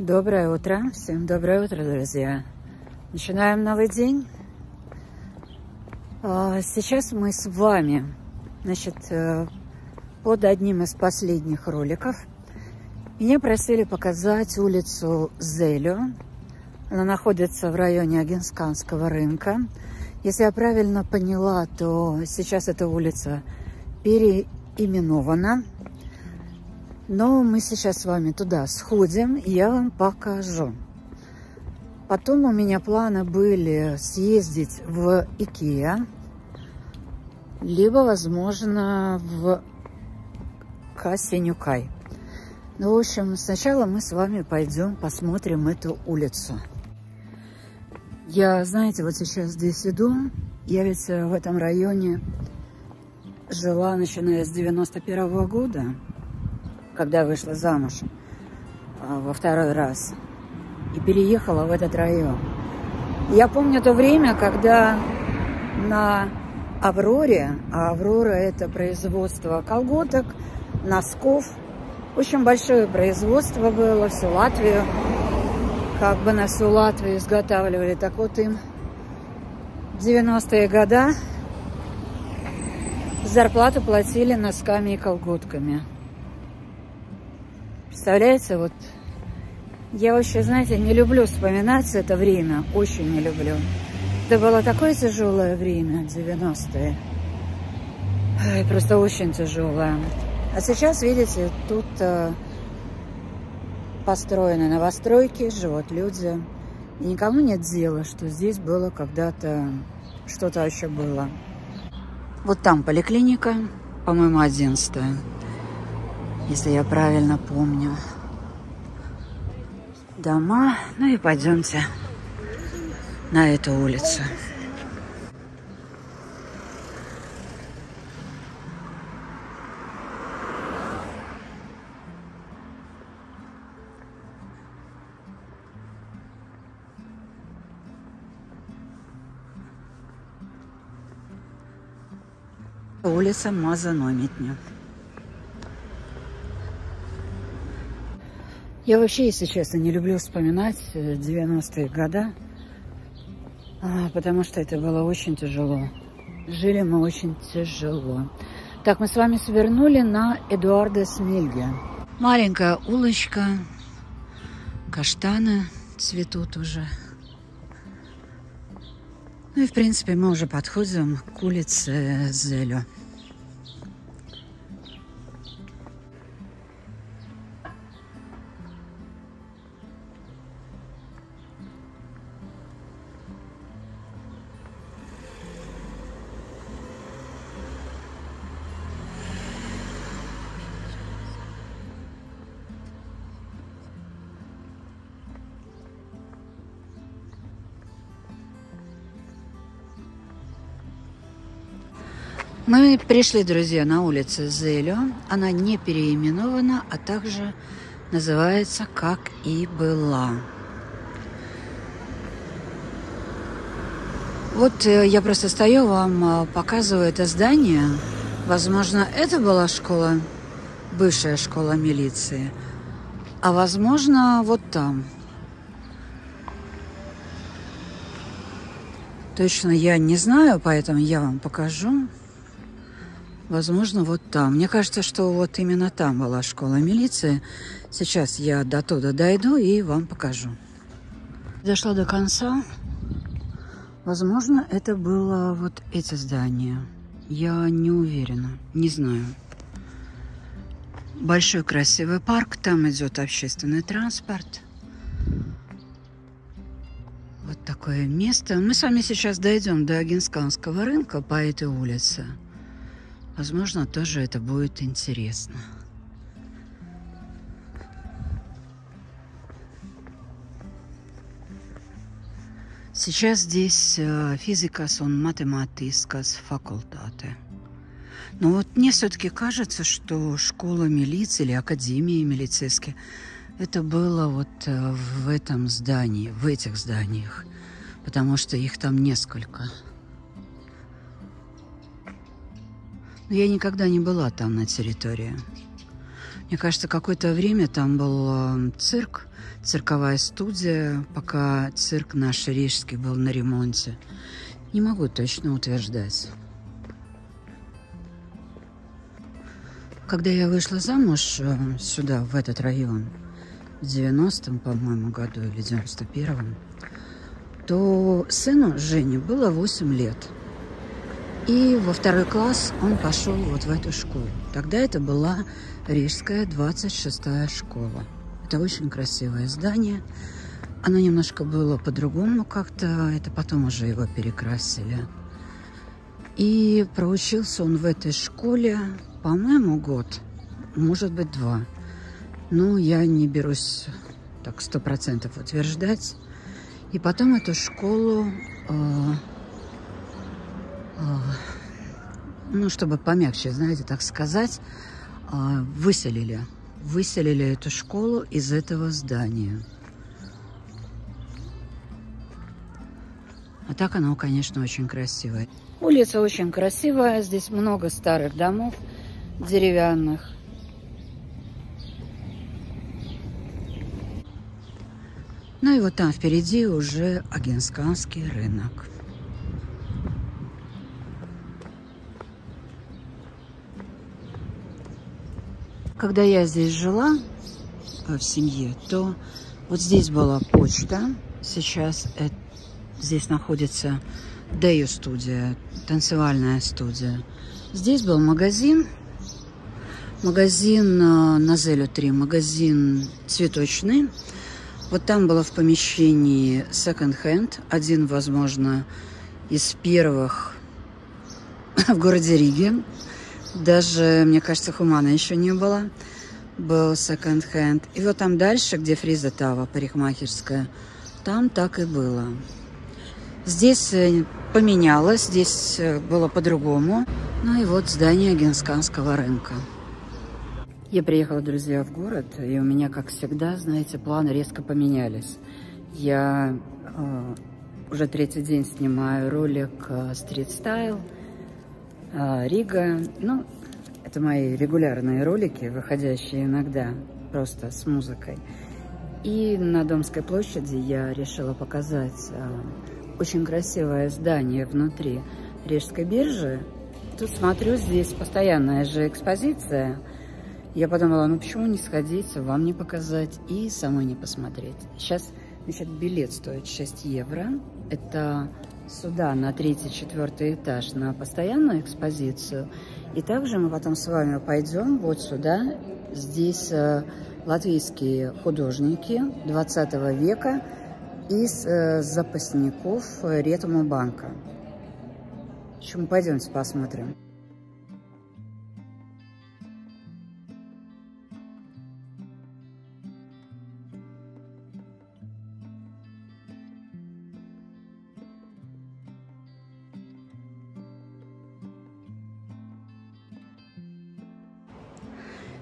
Доброе утро, всем доброе утро, друзья. Начинаем новый день. А, сейчас мы с вами, значит, э, под одним из последних роликов меня просили показать улицу Зелю. Она находится в районе Агенсканского рынка. Если я правильно поняла, то сейчас эта улица переименована. Но мы сейчас с вами туда сходим, и я вам покажу. Потом у меня планы были съездить в Икеа, либо, возможно, в Касенюкай. Ну, в общем, сначала мы с вами пойдем посмотрим эту улицу. Я, знаете, вот сейчас здесь иду. Я ведь в этом районе жила, начиная с 91 -го года когда вышла замуж а, во второй раз и переехала в этот район. Я помню то время, когда на Авроре, а Аврора это производство колготок, носков, очень большое производство было, всю Латвию, как бы на всю Латвию изготавливали. Так вот им 90-е годы зарплату платили носками и колготками. Представляете, вот я вообще, знаете, не люблю вспоминать это время, очень не люблю. Это было такое тяжелое время, 90-е. Просто очень тяжелое. А сейчас, видите, тут э, построены новостройки, живут люди. И никому нет дела, что здесь было когда-то, что-то еще было. Вот там поликлиника, по-моему, 11 -я если я правильно помню. Дома. Ну и пойдемте на эту улицу. Улица Мазаномитня. Я вообще, если честно, не люблю вспоминать 90-е годы, а, потому что это было очень тяжело. Жили мы очень тяжело. Так, мы с вами свернули на Эдуарда Смельге. Маленькая улочка, каштаны цветут уже. Ну и, в принципе, мы уже подходим к улице Зелю. Мы пришли, друзья, на улицу Зелю. Она не переименована, а также называется как и была. Вот э, я просто стою, вам э, показываю это здание. Возможно, это была школа, бывшая школа милиции. А возможно, вот там. Точно я не знаю, поэтому я вам покажу. Возможно, вот там. Мне кажется, что вот именно там была школа милиции. Сейчас я до туда дойду и вам покажу. Дошла до конца. Возможно, это было вот эти здания. Я не уверена, не знаю. Большой красивый парк, там идет общественный транспорт. Вот такое место. Мы с вами сейчас дойдем до Агенсканского рынка по этой улице. Возможно, тоже это будет интересно. Сейчас здесь э, физика сон математискас факультаты. Но вот мне все-таки кажется, что школа милиции или академия милицейская это было вот э, в этом здании, в этих зданиях, потому что их там несколько. Но я никогда не была там на территории. Мне кажется, какое-то время там был э, цирк, цирковая студия, пока цирк наш рижский был на ремонте. Не могу точно утверждать. Когда я вышла замуж э, сюда, в этот район, в 90-м, по-моему, году или 91-м, то сыну Жене было 8 лет. И во второй класс он пошел вот в эту школу. Тогда это была Рижская 26-я школа. Это очень красивое здание. Оно немножко было по-другому как-то. Это потом уже его перекрасили. И проучился он в этой школе по-моему, год, может быть, два. Но я не берусь так сто процентов утверждать. И потом эту школу, э, ну, чтобы помягче, знаете, так сказать, э, выселили. Выселили эту школу из этого здания. А так оно, конечно, очень красивое. Улица очень красивая, здесь много старых домов деревянных. Ну и вот там впереди уже Агенсканский рынок. Когда я здесь жила э, в семье, то вот здесь была почта. Сейчас это, здесь находится Дею студия, танцевальная студия. Здесь был магазин магазин э, на Зелю 3, магазин цветочный. Вот там было в помещении second hand, один, возможно, из первых в городе Риге. Даже, мне кажется, Хумана еще не было. Был hand. И вот там дальше, где Фриза Тава, парикмахерская, там так и было. Здесь э, поменялось, здесь э, было по-другому. Ну и вот здание Генсканского рынка. Я приехала, друзья, в город, и у меня, как всегда, знаете, планы резко поменялись. Я э, уже третий день снимаю ролик Style э, Рига. Ну, это мои регулярные ролики, выходящие иногда просто с музыкой. И на Домской площади я решила показать э, очень красивое здание внутри Рижской биржи. Тут смотрю, здесь постоянная же экспозиция – я подумала, ну почему не сходить, вам не показать и самой не посмотреть. Сейчас, значит, билет стоит 6 евро. Это сюда на третий-четвертый этаж на постоянную экспозицию. И также мы потом с вами пойдем вот сюда. Здесь э, латвийские художники 20 века из э, запасников Ретума банка. В общем, пойдемте посмотрим.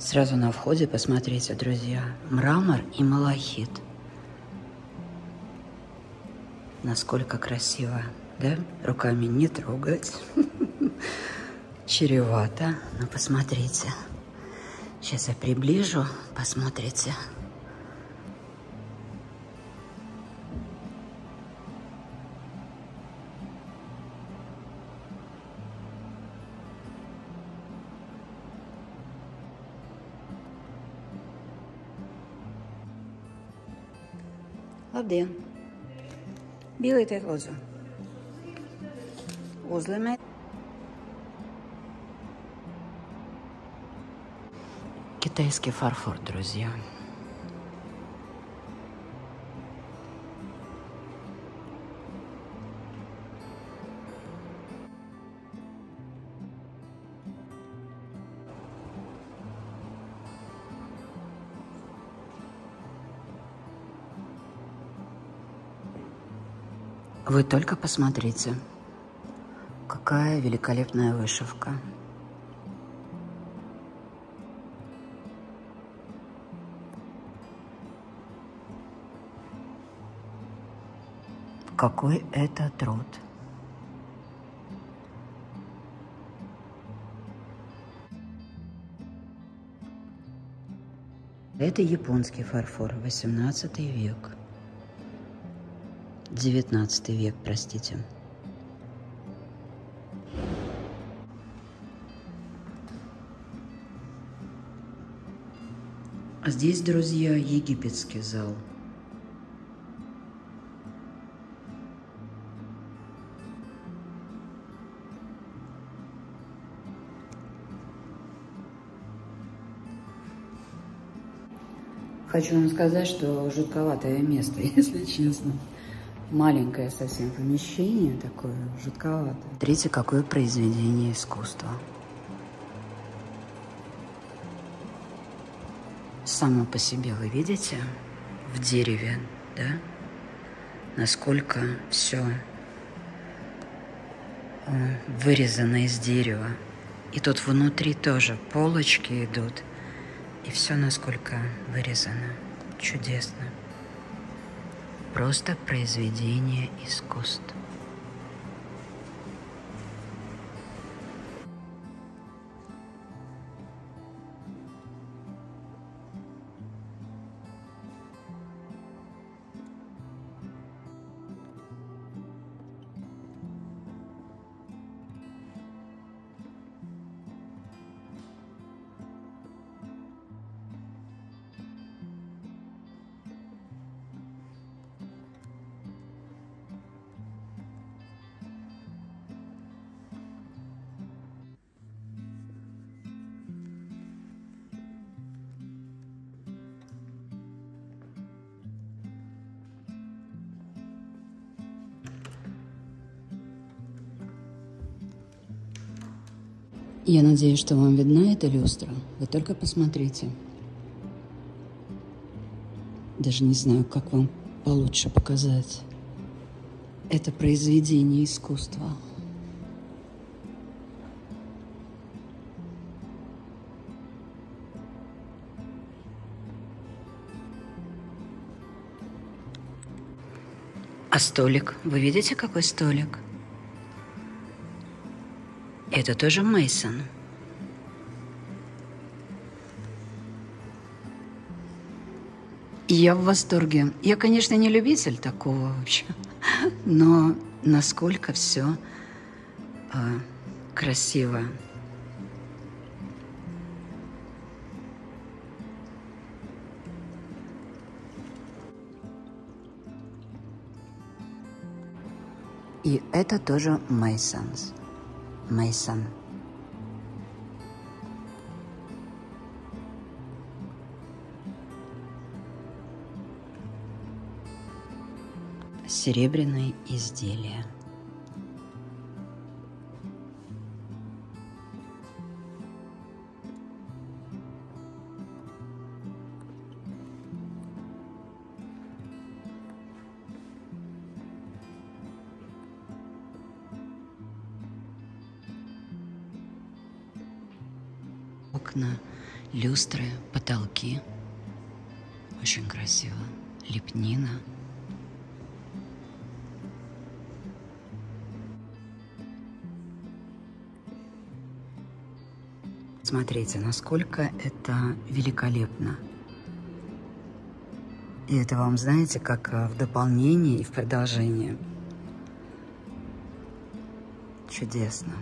Сразу на входе посмотрите, друзья, мрамор и малахит. Насколько красиво, да? Руками не трогать. Чревато. Но посмотрите. Сейчас я приближу, посмотрите. Labdien! Bielītiet lūdzu. Uzlemiet. Китайский фарфор, друзья. Вы только посмотрите, какая великолепная вышивка. Какой это труд. Это японский фарфор, 18 век. 19 век, простите. А здесь, друзья, египетский зал. Хочу вам сказать, что жутковатое место, если честно. Маленькое совсем помещение такое, жутковатое. Смотрите, какое произведение искусства. Само по себе вы видите в дереве, да? Насколько все э, вырезано из дерева. И тут внутри тоже полочки идут. И все насколько вырезано. Чудесно. Просто произведение искусства. Я надеюсь, что вам видна эта люстра. Вы только посмотрите. Даже не знаю, как вам получше показать. Это произведение искусства. А столик? Вы видите, какой столик? Это тоже Мейсон. Я в восторге. Я, конечно, не любитель такого вообще, но насколько все э, а, красиво. И это тоже Мейсонс. Мейсон. Серебряные изделия. Смотрите, насколько это великолепно. И это вам, знаете, как в дополнение и в продолжение. Чудесно.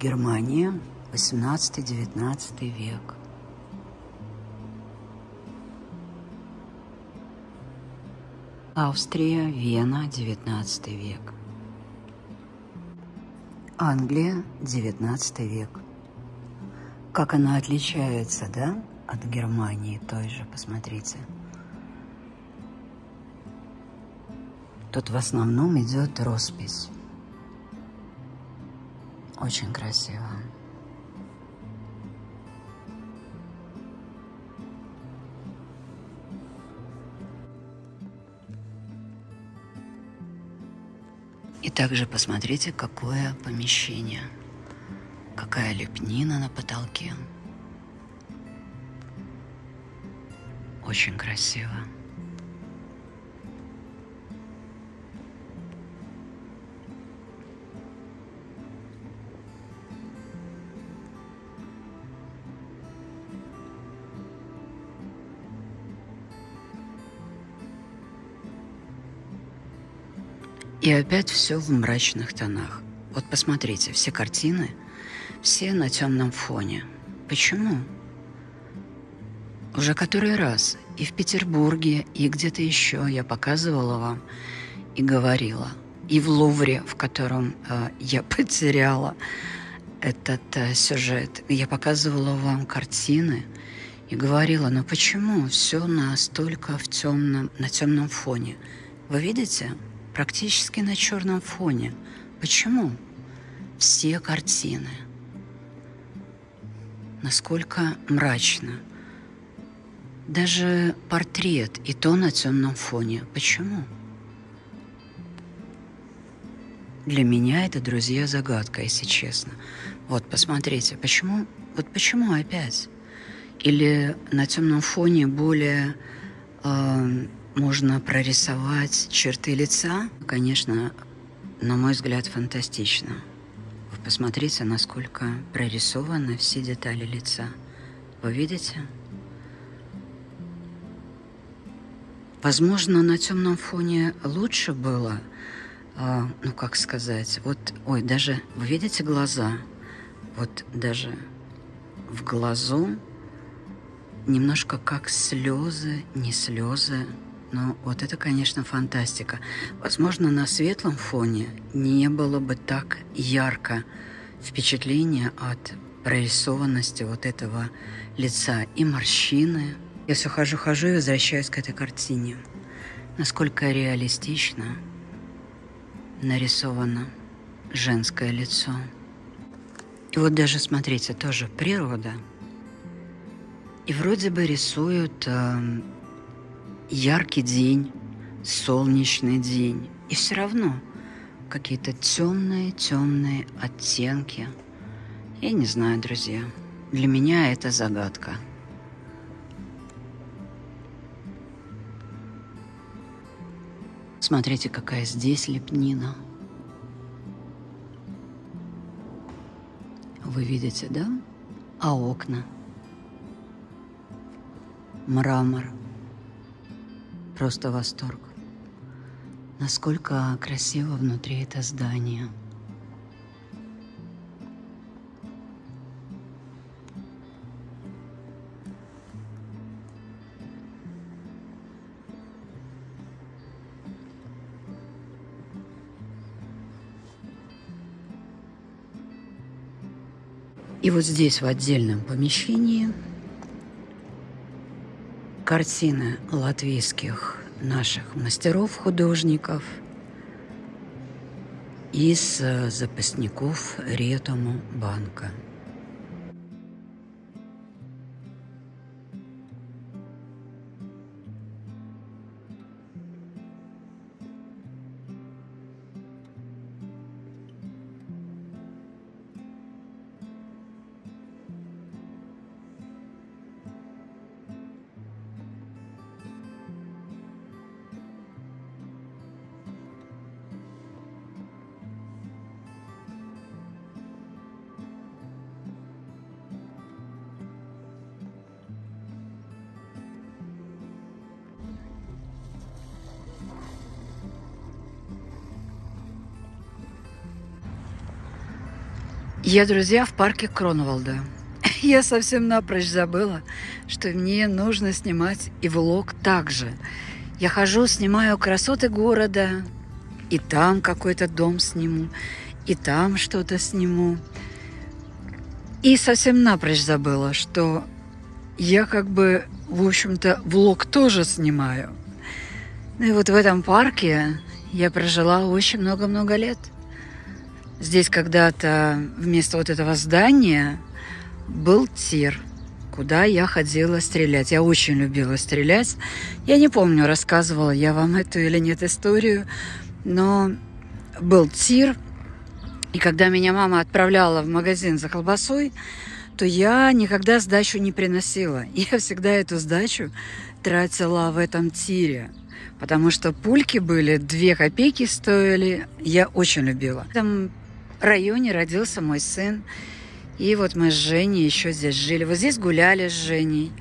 Германия, 18-19 век. Австрия, Вена, 19 век. Англия, 19 век. Как она отличается, да, от Германии той же, посмотрите. Тут в основном идет роспись. Очень красиво. Также посмотрите, какое помещение. Какая лепнина на потолке. Очень красиво. И опять все в мрачных тонах. Вот посмотрите, все картины, все на темном фоне. Почему? Уже который раз и в Петербурге, и где-то еще я показывала вам и говорила. И в Лувре, в котором э, я потеряла этот э, сюжет, я показывала вам картины и говорила, ну почему все настолько в темном, на темном фоне? Вы видите? Практически на черном фоне. Почему? Все картины. Насколько мрачно. Даже портрет и то на темном фоне. Почему? Для меня это, друзья, загадка, если честно. Вот, посмотрите, почему, вот почему опять? Или на темном фоне более э, можно прорисовать черты лица? Конечно, на мой взгляд, фантастично. Вы посмотрите, насколько прорисованы все детали лица. Вы видите? Возможно, на темном фоне лучше было, э, ну как сказать, вот, ой, даже, вы видите глаза? Вот даже в глазу немножко как слезы, не слезы. Но вот это, конечно, фантастика. Возможно, на светлом фоне не было бы так ярко впечатления от прорисованности вот этого лица и морщины. Я все хожу-хожу и возвращаюсь к этой картине. Насколько реалистично нарисовано женское лицо. И вот даже, смотрите, тоже природа – и вроде бы рисуют э, яркий день, солнечный день. И все равно какие-то темные, темные оттенки. Я не знаю, друзья. Для меня это загадка. Смотрите, какая здесь лепнина. Вы видите, да? А окна – мрамор. Просто восторг. Насколько красиво внутри это здание. И вот здесь, в отдельном помещении, картины латвийских наших мастеров-художников из э, запасников Ретому банка. Я, друзья, в парке Кронвалда. Я совсем напрочь забыла, что мне нужно снимать и влог также. Я хожу, снимаю красоты города, и там какой-то дом сниму, и там что-то сниму. И совсем напрочь забыла, что я как бы, в общем-то, влог тоже снимаю. Ну и вот в этом парке я прожила очень много-много лет – Здесь когда-то вместо вот этого здания был тир, куда я ходила стрелять. Я очень любила стрелять. Я не помню, рассказывала я вам эту или нет историю, но был тир, и когда меня мама отправляла в магазин за колбасой, то я никогда сдачу не приносила. Я всегда эту сдачу тратила в этом тире потому что пульки были, две копейки стоили. Я очень любила. Там районе родился мой сын. И вот мы с Женей еще здесь жили. Вот здесь гуляли с Женей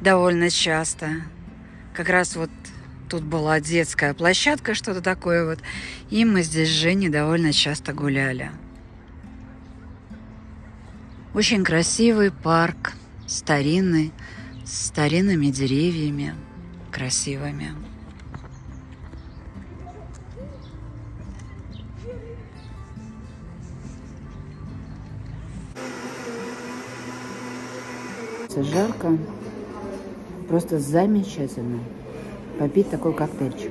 довольно часто. Как раз вот тут была детская площадка, что-то такое вот. И мы здесь с Женей довольно часто гуляли. Очень красивый парк, старинный, с старинными деревьями, красивыми. Жарко, просто замечательно попить такой коктейльчик.